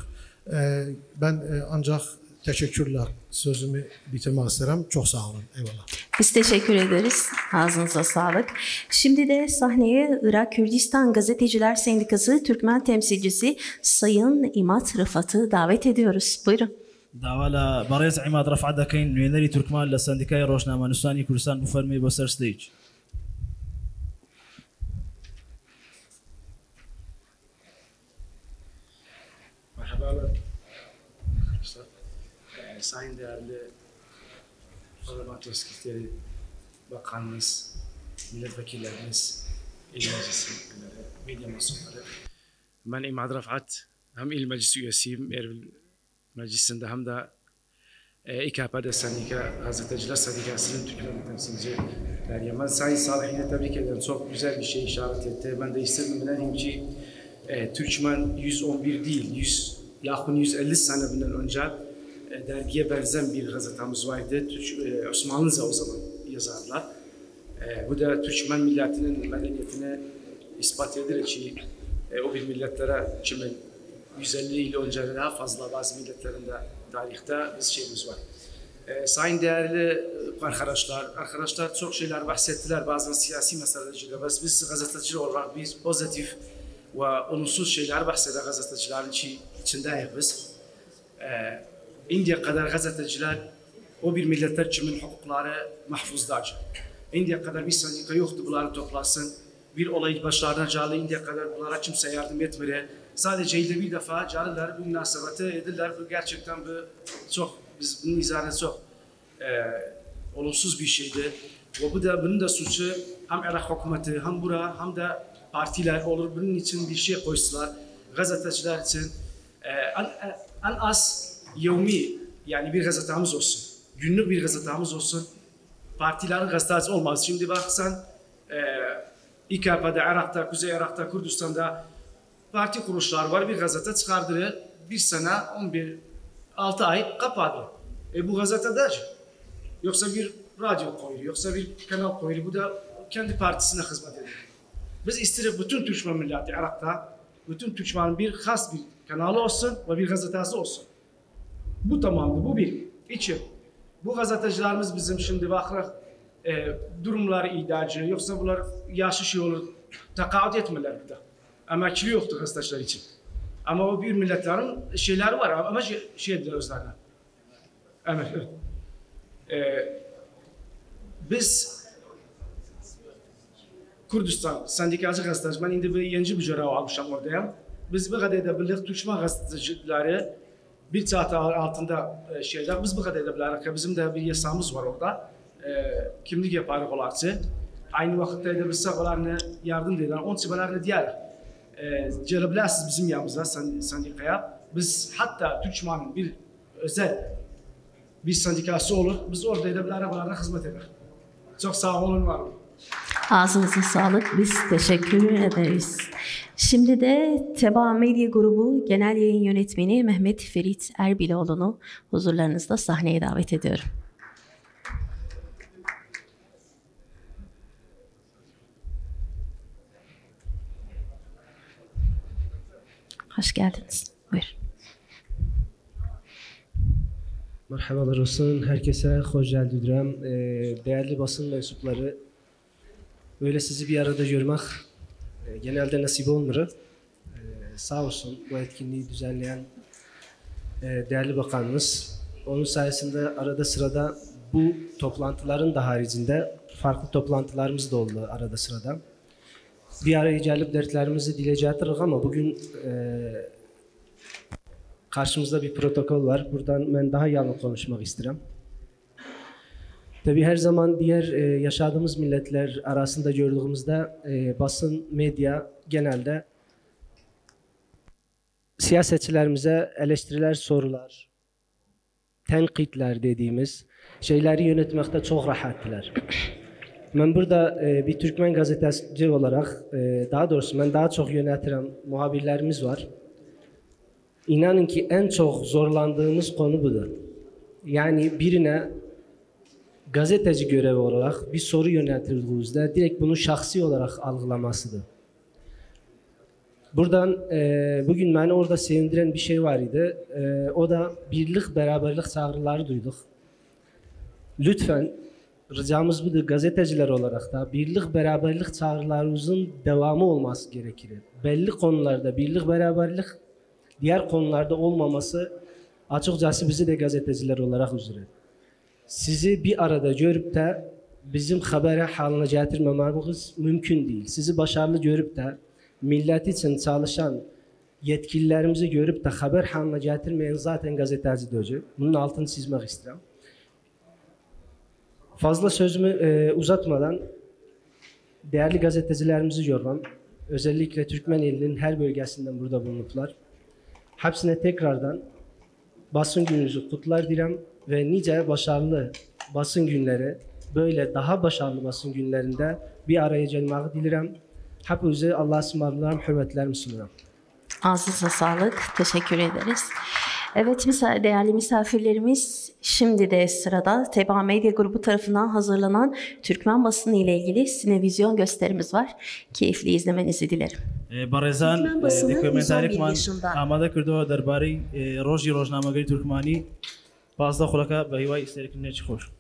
E, ben e, ancak teşekkürle sözümü bitirmek isterim. Çok sağ olun. Eyvallah.
Biz teşekkür ederiz. Ağzınıza sağlık. Şimdi de sahneye Irak Kürdistan Gazeteciler Sendikası Türkmen temsilcisi Sayın İmat Rıfat'ı davet ediyoruz. Buyurun.
داوالا بريز عماد رفع دكين نينري تركمان لسانديكاي روشنا مانوساني كرسان بفرمي
بسر ستيج. مرحبا. ساين دار ل فرماتو سكرتيري بقانس من الوكيل الناس المجلس ميديا مصر. من ام عاد رفعت؟ هم المجلس ياسيم Meclisi'nde hem de e, İKP'de Sendika, Gazeteciler Sendikası'nın Türkiye'de temsilciler. Ben Sayın Salih yine tebrik ederim. Çok güzel bir şey işaret etti. Ben de istedim bileyim ki e, Türkmen 111 değil, 100 yakın 150 seneden önce e, dergiye benzen bir gazetemiz vardı. Türk, e, Osmanlıca o zaman yazarlar. E, bu da Türkmen milletinin medeniyetine ispat edilir ki e, o bir milletlere kimin 150 yıl önce daha fazla bazı milletlerinde tarihte biz şeyimiz var. E, sayın değerli arkadaşlar, arkadaşlar çok şeyler bahsettiler bazen siyasi meselelerle. Biz, biz gazeteci olarak biz pozitif ve olumsuz şeyler bahseden gazetecilerin içi, içindeyiz biz. E, indiye kadar gazeteciler o bir milletler kimin hukukları mahfuzdadır. İndiye kadar bir sendika yoktu bunları toplasın. Bir olay başlarına canlı indiye kadar bunlara kimse yardım etmiyor. Sadece ilde bir defa canlılar bu münasebeti edirler. Bu gerçekten bu çok, biz bunun izahını çok e, olumsuz bir şeydi. Ve bu da bunun da suçu hem Irak hükümeti hem bura hem de partiler olur bunun için bir şey koysalar gazeteciler için e, en, en az yevmi yani bir gazetemiz olsun. Günlük bir gazetemiz olsun. Partilerin gazetesi olmaz. Şimdi bak sen e, İKP'de, Irak'ta, Kuzey Irak'ta, Kürdistan'da parti kuruluşları var. Bir gazete çıkardı. Bir sene, 11, 6 ay kapadı. E bu gazetede yoksa bir radyo koyuyor, yoksa bir kanal koyuyor. Bu da kendi partisine hizmet ediyor. Biz istedik bütün Türkmen milleti Irak'ta, bütün Türkmen'in bir has bir kanalı olsun ve bir gazetesi olsun. Bu tamamdı, bu bir. İki, bu gazetecilerimiz bizim şimdi bakırıq e, durumları idarəci, yoksa bunlar yaşı şey olur, təqaüd etmirlər burada. Əməkli yoxdur gazeteciler için. Ama o bir milletlerin şeyleri var ama şey, şeydir özlerine. Evet, evet. Ee, biz Kürdistan Sendikası gazeteci, ben indi bir yeni bir görev almışım oradayım. Biz bu kadar edebildik, Türkmen gazetecileri bir çatı altında e, şeyler, biz bu kadar edebiliriz. Bizim de bir yasamız var orada. E, kimlik yaparıq olarsa. Aynı vakitte edebilsek onlarına yardım edirlər. Onun için onlarına deyərək, e, gelebilirsiniz bizim yanımıza sendikaya. Biz hatta Türkmen'in bir özel bir sendikası olur. Biz orada edebiliriz, onlarına hizmet ederiz. Çok sağ olun, var olun.
Ağzınıza sağlık. Biz teşekkür ederiz. Şimdi de Teba Medya Grubu Genel Yayın Yönetmeni Mehmet Ferit Erbiloğlu'nu huzurlarınızda sahneye davet ediyorum. Hoş geldiniz. Buyur.
Merhabalar olsun. Herkese hoş geldin. Ee, değerli basın mensupları, böyle sizi bir arada görmek e, genelde nasip olmuyor. Ee, sağ olsun bu etkinliği düzenleyen e, değerli bakanımız. Onun sayesinde arada sırada bu toplantıların da haricinde farklı toplantılarımız da oldu arada sırada. Bir araya gelip dertlerimizi dile getiririk ama bugün e, karşımızda bir protokol var. Buradan ben daha yalnız konuşmak istedim. Tabii her zaman diğer e, yaşadığımız milletler arasında gördüğümüzde e, basın, medya genelde siyasetçilerimize eleştiriler, sorular, tenkitler dediğimiz şeyleri yönetmekte çok rahattılar. Ben burada e, bir Türkmen gazeteci olarak, e, daha doğrusu ben daha çok yönetilen muhabirlerimiz var. İnanın ki en çok zorlandığımız konu budur. Yani birine gazeteci görevi olarak bir soru yöneltildiğinizde direkt bunu şahsi olarak algılamasıdır. Buradan e, bugün beni orada sevindiren bir şey var idi. E, o da birlik, beraberlik çağrıları duyduk. Lütfen ricamız budur gazeteciler olarak da birlik, beraberlik çağrılarımızın devamı olması gerekir. Belli konularda birlik, beraberlik diğer konularda olmaması açıkçası bizi de gazeteciler olarak üzülür. Sizi bir arada görüp de bizim habere haline getirmememiz mümkün değil. Sizi başarılı görüp de millet için çalışan yetkililerimizi görüp de haber haline getirmeyen zaten gazeteci döcü. Bunun altını çizmek istedim. Fazla sözümü e, uzatmadan değerli gazetecilerimizi görmem. Özellikle Türkmen ilinin her bölgesinden burada bulunuplar. Hepsine tekrardan basın gününüzü kutlar dilem ve nice başarılı basın günleri böyle daha başarılı basın günlerinde bir araya gelmeyi dilerim. Hepinize Allah'a ısmarlarım, hürmetlerimi sunuyorum.
Ağzınıza sağlık. Teşekkür ederiz. Evet değerli misafirlerimiz şimdi de sırada Teba Medya Grubu tarafından hazırlanan Türkmen basını ile ilgili sinevizyon gösterimiz var. Keyifli izlemenizi dilerim.
E,
Barezan e,
ekonomi
tarih man
amada kırdığı darbari e, roji rojnamagari Türkmani bazda kulaka behiva isterikine çıkıyor.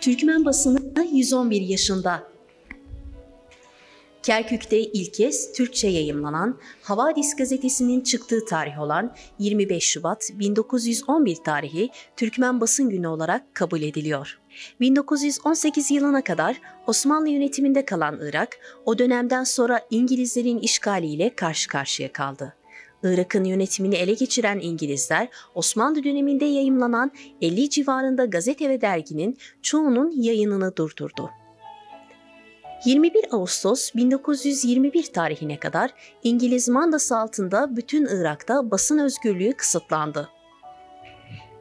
Türkmen basını 111 yaşında. Kerkük'te ilk kez Türkçe yayımlanan Havadis gazetesinin çıktığı tarih olan 25 Şubat 1911 tarihi Türkmen Basın Günü olarak kabul ediliyor. 1918 yılına kadar Osmanlı yönetiminde kalan Irak, o dönemden sonra İngilizlerin işgaliyle karşı karşıya kaldı. Irak'ın yönetimini ele geçiren İngilizler, Osmanlı döneminde yayımlanan 50 civarında gazete ve derginin çoğunun yayınını durdurdu. 21 Ağustos 1921 tarihine kadar İngiliz mandası altında bütün Irak'ta basın özgürlüğü kısıtlandı.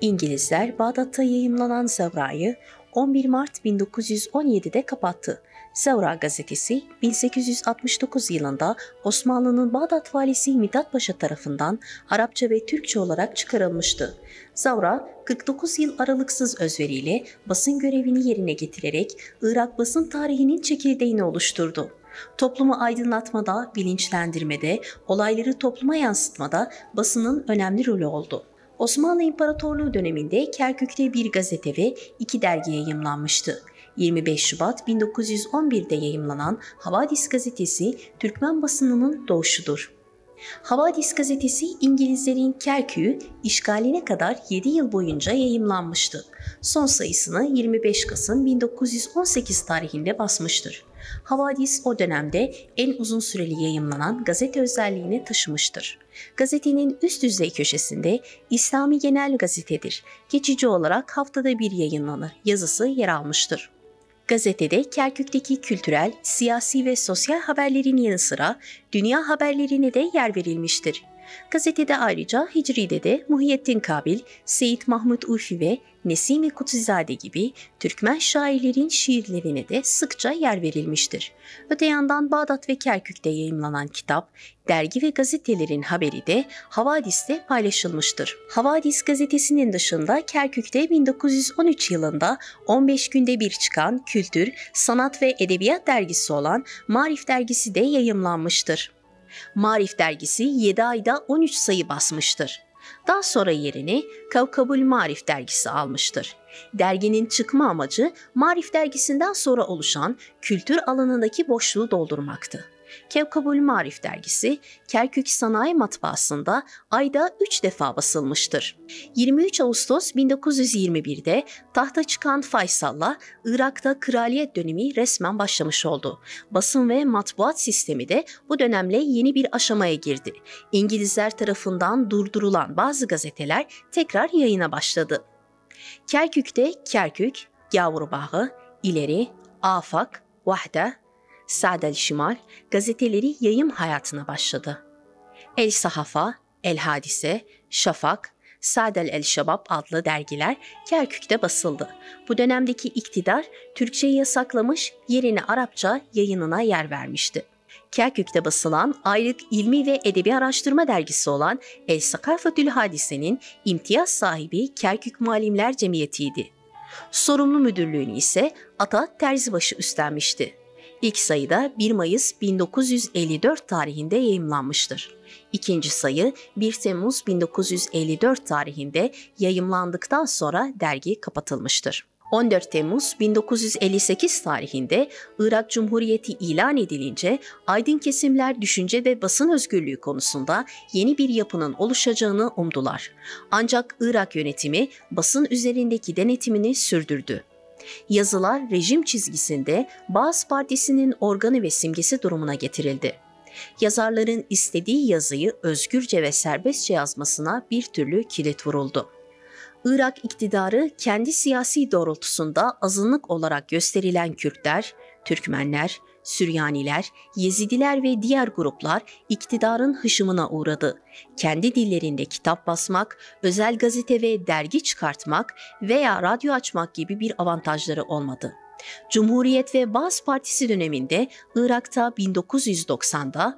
İngilizler Bağdat'ta yayımlanan Zevra'yı 11 Mart 1917'de kapattı. Zevra gazetesi 1869 yılında Osmanlı'nın Bağdat valisi Mithat Paşa tarafından Arapça ve Türkçe olarak çıkarılmıştı. Zavra 49 yıl aralıksız özveriyle basın görevini yerine getirerek Irak basın tarihinin çekirdeğini oluşturdu. Toplumu aydınlatmada, bilinçlendirmede, olayları topluma yansıtmada basının önemli rolü oldu. Osmanlı İmparatorluğu döneminde Kerkük'te bir gazete ve iki dergi yayımlanmıştı. 25 Şubat 1911'de yayımlanan Havadis gazetesi Türkmen basınının doğuşudur. Havadis gazetesi İngilizlerin Kerkük'ü işgaline kadar 7 yıl boyunca yayımlanmıştı. Son sayısını 25 Kasım 1918 tarihinde basmıştır. Havadis o dönemde en uzun süreli yayımlanan gazete özelliğini taşımıştır. Gazetenin üst düzey köşesinde İslami Genel Gazetedir. Geçici olarak haftada bir yayınlanır. Yazısı yer almıştır. Gazetede Kerkük'teki kültürel, siyasi ve sosyal haberlerin yanı sıra dünya haberlerine de yer verilmiştir. Gazetede ayrıca Hicri'de de Muhyiddin Kabil, Seyit Mahmut Urfi ve Nesimi Kutuzade gibi Türkmen şairlerin şiirlerine de sıkça yer verilmiştir. Öte yandan Bağdat ve Kerkük'te yayımlanan kitap, dergi ve gazetelerin haberi de Havadis'te paylaşılmıştır. Havadis gazetesinin dışında Kerkük'te 1913 yılında 15 günde bir çıkan kültür, sanat ve edebiyat dergisi olan Marif dergisi de yayımlanmıştır. Marif dergisi 7 ayda 13 sayı basmıştır. Daha sonra yerini Kavkabul Marif dergisi almıştır. Derginin çıkma amacı Marif dergisinden sonra oluşan kültür alanındaki boşluğu doldurmaktı. Kevkabul Marif dergisi Kerkük Sanayi Matbaası'nda ayda 3 defa basılmıştır. 23 Ağustos 1921'de tahta çıkan Faysal'la Irak'ta kraliyet dönemi resmen başlamış oldu. Basın ve matbuat sistemi de bu dönemle yeni bir aşamaya girdi. İngilizler tarafından durdurulan bazı gazeteler tekrar yayına başladı. Kerkük'te Kerkük, Gavurbağı, İleri, Afak, Vahde, Sadel Şimal gazeteleri yayım hayatına başladı. El Sahafa, El Hadise, Şafak, Sadel El Şabab adlı dergiler Kerkük'te basıldı. Bu dönemdeki iktidar Türkçeyi yasaklamış, yerine Arapça yayınına yer vermişti. Kerkük'te basılan aylık ilmi ve edebi araştırma dergisi olan El Sakafatül Hadise'nin imtiyaz sahibi Kerkük Muallimler Cemiyeti'ydi. Sorumlu müdürlüğünü ise Ata Terzibaşı üstlenmişti. İlk sayıda 1 Mayıs 1954 tarihinde yayımlanmıştır. İkinci sayı 1 Temmuz 1954 tarihinde yayımlandıktan sonra dergi kapatılmıştır. 14 Temmuz 1958 tarihinde Irak Cumhuriyeti ilan edilince aydın kesimler düşünce ve basın özgürlüğü konusunda yeni bir yapının oluşacağını umdular. Ancak Irak yönetimi basın üzerindeki denetimini sürdürdü. Yazılar rejim çizgisinde Baas Partisi'nin organı ve simgesi durumuna getirildi. Yazarların istediği yazıyı özgürce ve serbestçe yazmasına bir türlü kilit vuruldu. Irak iktidarı kendi siyasi doğrultusunda azınlık olarak gösterilen Kürtler, Türkmenler, Süryaniler, Yezidiler ve diğer gruplar iktidarın hışımına uğradı. Kendi dillerinde kitap basmak, özel gazete ve dergi çıkartmak veya radyo açmak gibi bir avantajları olmadı. Cumhuriyet ve Baas Partisi döneminde Irak'ta 1990'da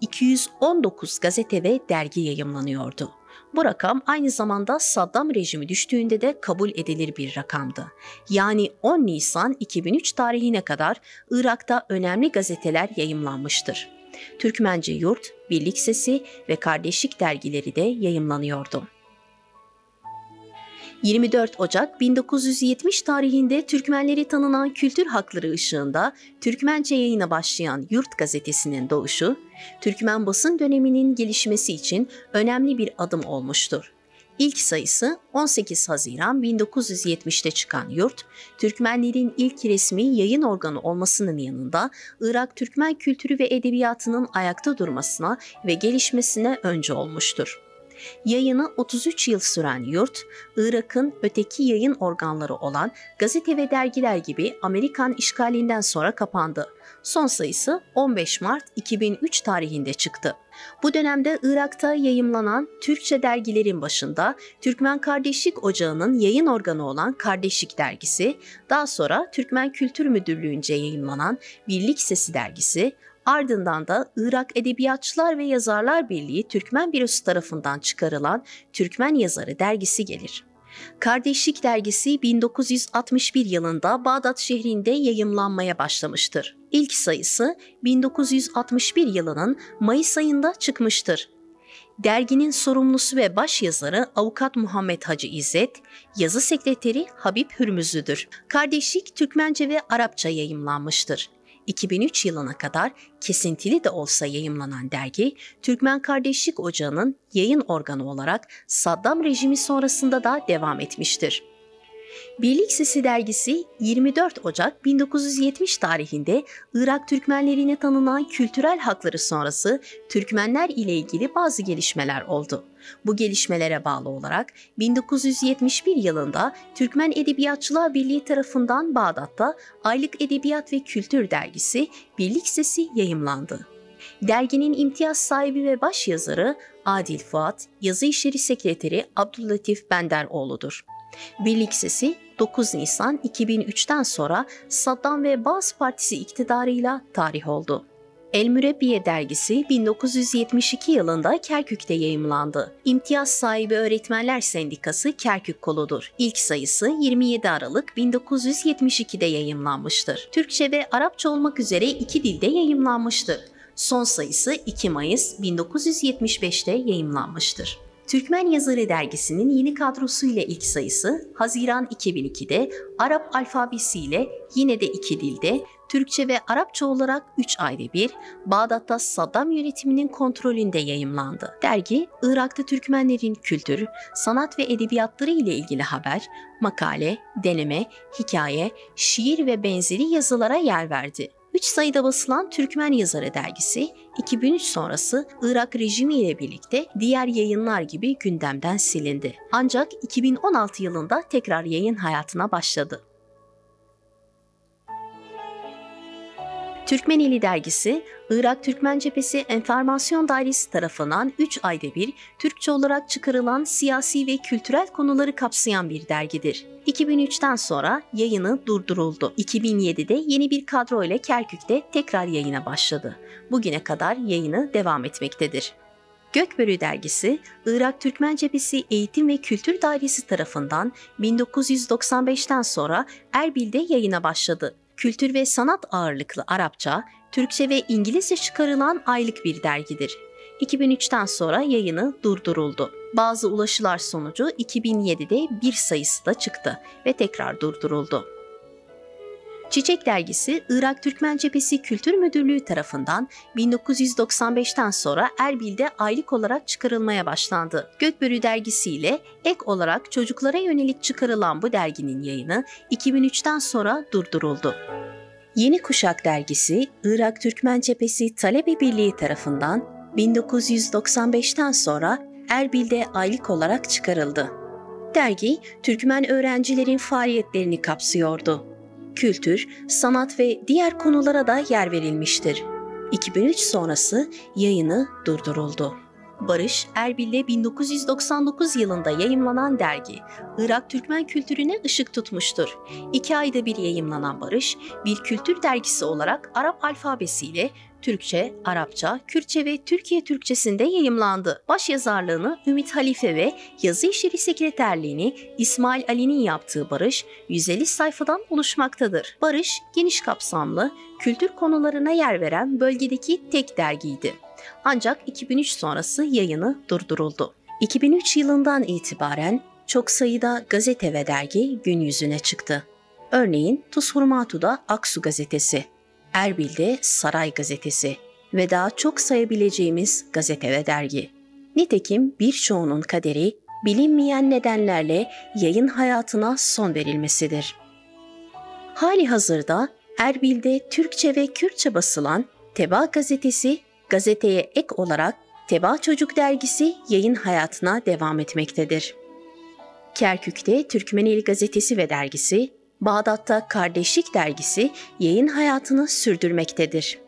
219 gazete ve dergi yayımlanıyordu. Bu rakam aynı zamanda Saddam rejimi düştüğünde de kabul edilir bir rakamdı. Yani 10 Nisan 2003 tarihine kadar Irak'ta önemli gazeteler yayımlanmıştır. Türkmence Yurt, Birlik Sesi ve Kardeşlik dergileri de yayımlanıyordu. 24 Ocak 1970 tarihinde Türkmenleri tanınan kültür hakları ışığında Türkmence yayına başlayan Yurt gazetesinin doğuşu, Türkmen basın döneminin gelişmesi için önemli bir adım olmuştur. İlk sayısı 18 Haziran 1970'te çıkan Yurt, Türkmenlerin ilk resmi yayın organı olmasının yanında Irak Türkmen kültürü ve edebiyatının ayakta durmasına ve gelişmesine önce olmuştur. Yayını 33 yıl süren yurt, Irak'ın öteki yayın organları olan gazete ve dergiler gibi Amerikan işgalinden sonra kapandı. Son sayısı 15 Mart 2003 tarihinde çıktı. Bu dönemde Irak'ta yayımlanan Türkçe dergilerin başında Türkmen Kardeşlik Ocağı'nın yayın organı olan Kardeşlik Dergisi, daha sonra Türkmen Kültür Müdürlüğü'nce yayımlanan Birlik Sesi Dergisi, ardından da Irak Edebiyatçılar ve Yazarlar Birliği Türkmen Bürosu tarafından çıkarılan Türkmen Yazarı Dergisi gelir. Kardeşlik Dergisi 1961 yılında Bağdat şehrinde yayımlanmaya başlamıştır. İlk sayısı 1961 yılının Mayıs ayında çıkmıştır. Derginin sorumlusu ve baş yazarı Avukat Muhammed Hacı İzzet, yazı sekreteri Habib Hürmüzlüdür. Kardeşlik Türkmence ve Arapça yayımlanmıştır. 2003 yılına kadar kesintili de olsa yayımlanan dergi, Türkmen Kardeşlik Ocağı'nın yayın organı olarak Saddam rejimi sonrasında da devam etmiştir. Birlik Sesi dergisi 24 Ocak 1970 tarihinde Irak Türkmenlerine tanınan kültürel hakları sonrası Türkmenler ile ilgili bazı gelişmeler oldu. Bu gelişmelere bağlı olarak 1971 yılında Türkmen Edebiyatçılar Birliği tarafından Bağdat'ta Aylık Edebiyat ve Kültür dergisi Birlik Sesi yayımlandı. Derginin imtiyaz sahibi ve baş yazarı Adil Fuat, yazı işleri sekreteri Abdüllatif Benderoğlu'dur. Birlik Sesi 9 Nisan 2003'ten sonra Saddam ve Bağız Partisi iktidarıyla tarih oldu. El Mürebbiye dergisi 1972 yılında Kerkük'te yayımlandı. İmtiyaz sahibi Öğretmenler Sendikası Kerkük koludur. İlk sayısı 27 Aralık 1972'de yayımlanmıştır. Türkçe ve Arapça olmak üzere iki dilde yayımlanmıştır. Son sayısı 2 Mayıs 1975'te yayımlanmıştır. Türkmen Yazarı dergisinin yeni kadrosuyla ilk sayısı Haziran 2002'de Arap alfabesiyle yine de iki dilde Türkçe ve Arapça olarak 3 ayda bir Bağdat'ta Saddam yönetiminin kontrolünde yayımlandı. Dergi, Irak'ta Türkmenlerin kültür, sanat ve edebiyatları ile ilgili haber, makale, deneme, hikaye, şiir ve benzeri yazılara yer verdi. 3 sayıda basılan Türkmen Yazarı dergisi 2003 sonrası Irak rejimi ile birlikte diğer yayınlar gibi gündemden silindi. Ancak 2016 yılında tekrar yayın hayatına başladı. Türkmeneli dergisi, Irak Türkmen Cephesi Enformasyon Dairesi tarafından 3 ayda bir Türkçe olarak çıkarılan siyasi ve kültürel konuları kapsayan bir dergidir. 2003'ten sonra yayını durduruldu. 2007'de yeni bir kadro ile Kerkük'te tekrar yayına başladı. Bugüne kadar yayını devam etmektedir. Gökbörü dergisi, Irak Türkmen Cephesi Eğitim ve Kültür Dairesi tarafından 1995'ten sonra Erbil'de yayına başladı kültür ve sanat ağırlıklı Arapça, Türkçe ve İngilizce çıkarılan aylık bir dergidir. 2003'ten sonra yayını durduruldu. Bazı ulaşılar sonucu 2007'de bir sayısı da çıktı ve tekrar durduruldu. Çiçek Dergisi, Irak Türkmen Cephesi Kültür Müdürlüğü tarafından 1995'ten sonra Erbil'de aylık olarak çıkarılmaya başlandı. Gökbörü Dergisi ile ek olarak çocuklara yönelik çıkarılan bu derginin yayını 2003'ten sonra durduruldu. Yeni Kuşak Dergisi, Irak Türkmen Cephesi Talebe Birliği tarafından 1995'ten sonra Erbil'de aylık olarak çıkarıldı. Dergi, Türkmen öğrencilerin faaliyetlerini kapsıyordu kültür, sanat ve diğer konulara da yer verilmiştir. 2003 sonrası yayını durduruldu. Barış, Erbil'de 1999 yılında yayımlanan dergi, Irak Türkmen kültürüne ışık tutmuştur. İki ayda bir yayımlanan Barış, bir kültür dergisi olarak Arap alfabesiyle Türkçe, Arapça, Kürtçe ve Türkiye Türkçesinde yayımlandı. Baş yazarlığını Ümit Halife ve yazı işleri sekreterliğini İsmail Ali'nin yaptığı Barış 150 sayfadan oluşmaktadır. Barış geniş kapsamlı, kültür konularına yer veren bölgedeki tek dergiydi. Ancak 2003 sonrası yayını durduruldu. 2003 yılından itibaren çok sayıda gazete ve dergi gün yüzüne çıktı. Örneğin Tuz Hurmatu'da Aksu gazetesi, Erbil'de Saray Gazetesi ve daha çok sayabileceğimiz gazete ve dergi. Nitekim birçoğunun kaderi bilinmeyen nedenlerle yayın hayatına son verilmesidir. Hali hazırda Erbil'de Türkçe ve Kürtçe basılan Teba gazetesi gazeteye ek olarak Teba Çocuk Dergisi yayın hayatına devam etmektedir. Kerkük'te Türkmeneli Gazetesi ve Dergisi, Bağdat'ta Kardeşlik Dergisi yayın hayatını sürdürmektedir.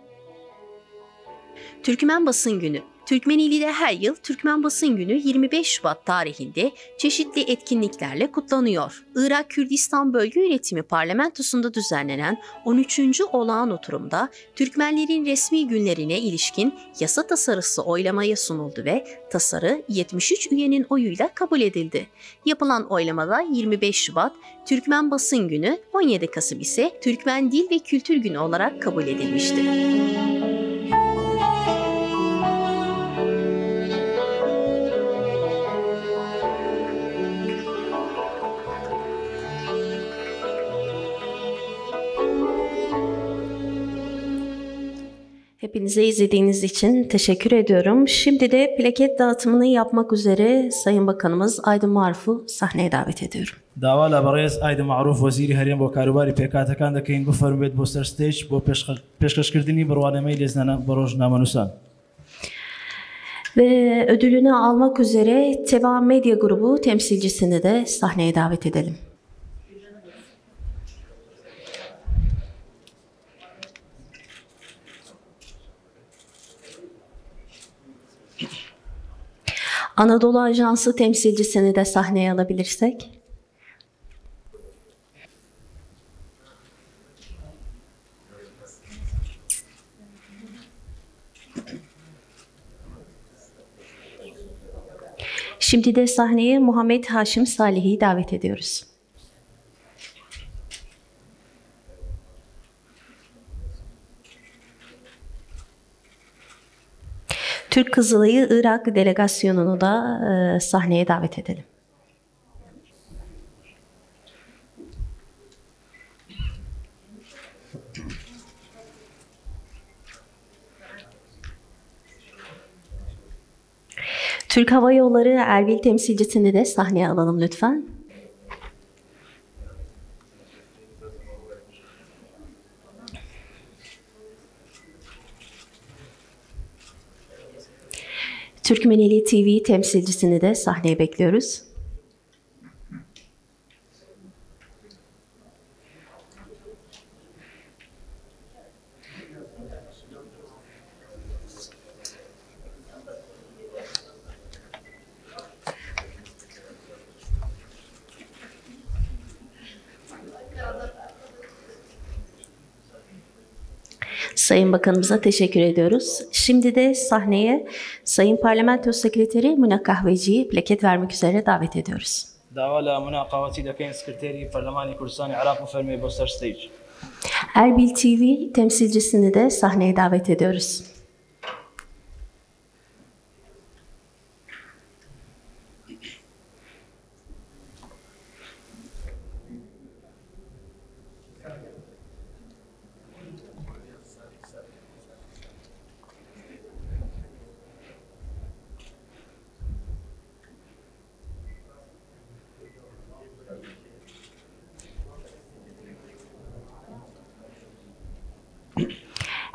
Türkmen Basın Günü Türkmenili'de her yıl Türkmen Basın Günü 25 Şubat tarihinde çeşitli etkinliklerle kutlanıyor. Irak Kürdistan Bölge Yönetimi Parlamentosu'nda düzenlenen 13. olağan oturumda Türkmenlerin resmi günlerine ilişkin yasa tasarısı oylamaya sunuldu ve tasarı 73 üyenin oyuyla kabul edildi. Yapılan oylamada 25 Şubat Türkmen Basın Günü, 17 Kasım ise Türkmen Dil ve Kültür Günü olarak kabul edilmişti. Hepinize izlediğiniz için teşekkür ediyorum. Şimdi de plaket dağıtımını yapmak üzere Sayın Bakanımız Aydın Maruf'u sahneye davet ediyorum.
داوا لە بەڕێز ئایدە معروف وەزیری هەرێم بۆ کاروباری پێکاتەکان دەکەین بفەرمێت بۆ سەر ستێج بۆ پێشکەشکردنی بڕوانەمەی لێزنانە بە ڕۆژنامەنووسان.
Ve ödülünü almak üzere Teba Medya Grubu temsilcisini de sahneye davet edelim. Anadolu Ajansı temsilcisini de sahneye alabilirsek. Şimdi de sahneye Muhammed Haşim Salih'i davet ediyoruz. Türk Kızılayı Irak delegasyonunu da e, sahneye davet edelim. Türk Hava Yolları Erbil temsilcisini de sahneye alalım lütfen. Türkmeneli TV temsilcisini de sahneye bekliyoruz. Sayın Bakanımıza teşekkür ediyoruz. Şimdi de sahneye Sayın Parlamento Sekreteri Münah Kahveci'yi plaket vermek üzere davet ediyoruz.
Davala Münah Kahveci Daken Sekreteri Parlamenti Kurdistan Irak Müfermi Bostar Stage.
Erbil TV temsilcisini de sahneye davet ediyoruz.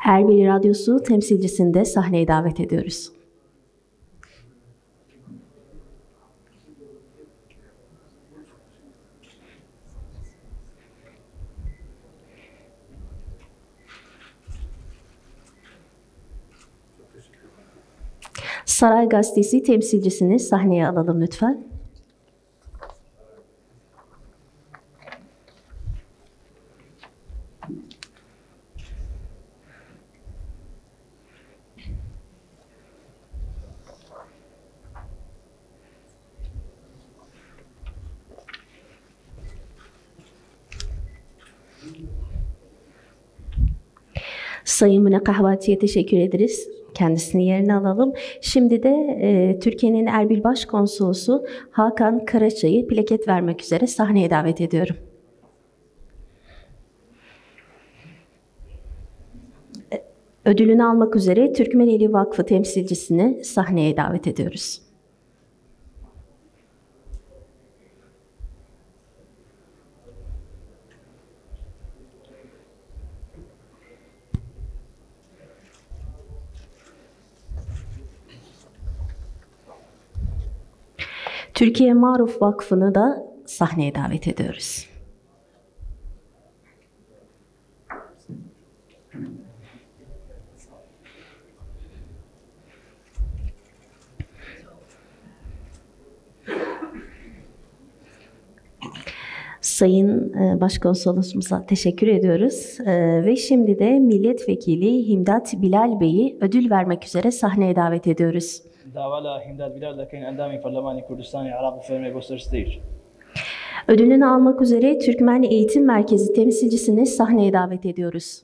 Erbil Radyosu temsilcisini de sahneye davet ediyoruz. Saray Gazetesi temsilcisini sahneye alalım lütfen. Sayın Mine Kahvati'ye teşekkür ederiz. Kendisini yerine alalım. Şimdi de e, Türkiye'nin Erbil Başkonsolosu Hakan Karaçay'ı plaket vermek üzere sahneye davet ediyorum. E, Ödülünü almak üzere Türkmeneli Vakfı temsilcisini sahneye davet ediyoruz. Türkiye Maruf Vakfı'nı da sahneye davet ediyoruz. Sayın e, Başkonsolosumuza teşekkür ediyoruz. E, Ve şimdi de Milletvekili Himdat Bilal Bey'i ödül vermek üzere sahneye davet ediyoruz.
Davala Himdad Bilad'daki endamı Parlamenti Kürdistan'ı Arap Ferme gösterisidir.
Ödülünü almak üzere Türkmen Eğitim Merkezi temsilcisini sahneye davet ediyoruz.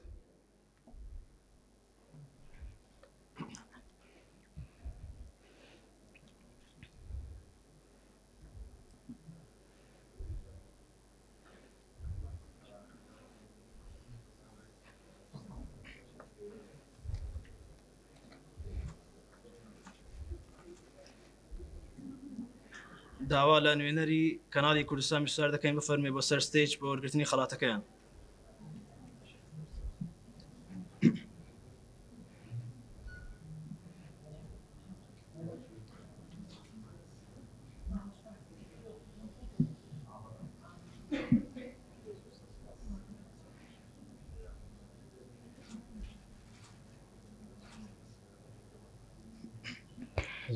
داوا لە نوێنەری کەناڵی کوردستان بیشتار دەکەین بفەرمێ بۆ سەر ستێج بۆ وەرگرتنی خڵاتەکەیان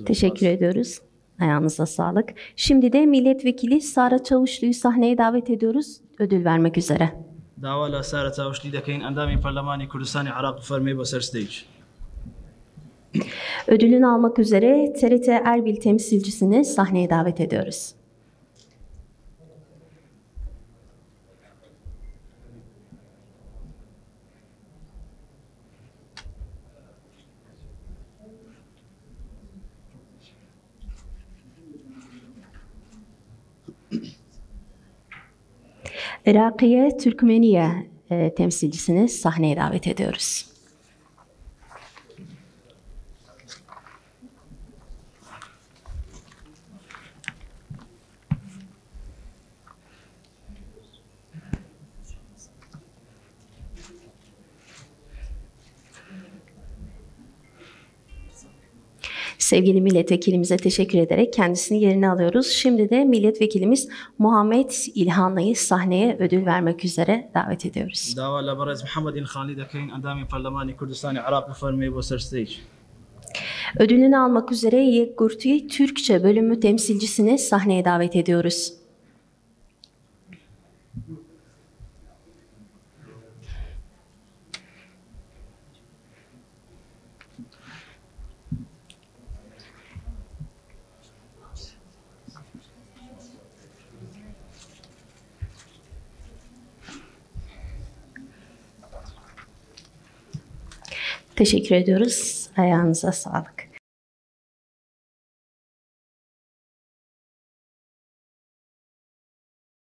Teşekkür ediyoruz. Ayağınıza sağlık. Şimdi de milletvekili Sara Çavuşlu'yu sahneye davet ediyoruz ödül vermek üzere.
داوا لە سارە چاوشتی دەکەین ئەندامی پەرلەمانی کوردستانی عراق فەرمێ بۆ سەر ستێج
Ödülünü almak üzere TRT Erbil temsilcisini sahneye davet ediyoruz. Irakiye Türkmeniye e, temsilcisini sahneye davet ediyoruz. sevgili milletvekilimize teşekkür ederek kendisini yerine alıyoruz. Şimdi de milletvekilimiz Muhammed İlhanlı'yı sahneye ödül vermek üzere davet ediyoruz. Ödülünü almak üzere Yek Türkçe bölümü temsilcisini sahneye davet ediyoruz. Teşekkür ediyoruz. Ayağınıza sağlık.